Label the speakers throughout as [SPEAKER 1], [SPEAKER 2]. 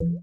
[SPEAKER 1] you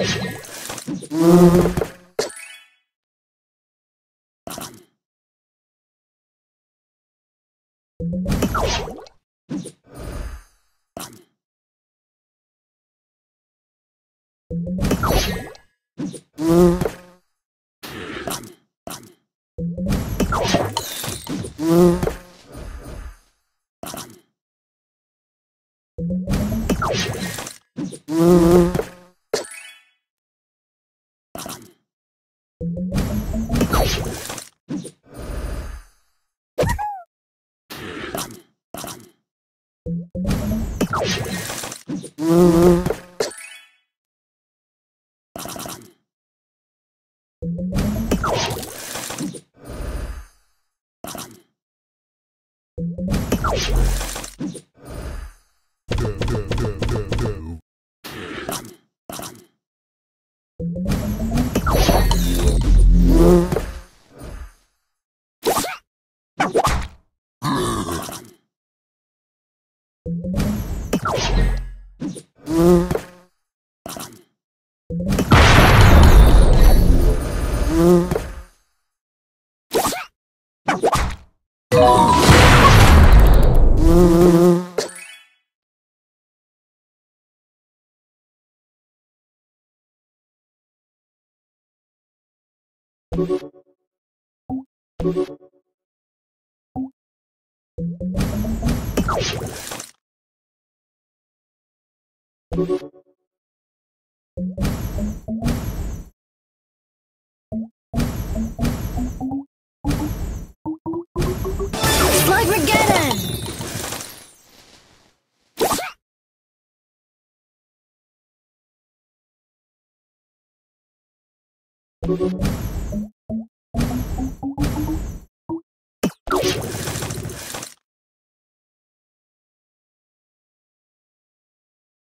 [SPEAKER 1] Mm-hmm. you you Slugmageddon!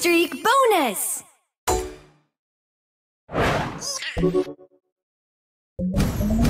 [SPEAKER 1] streak bonus! Yeah.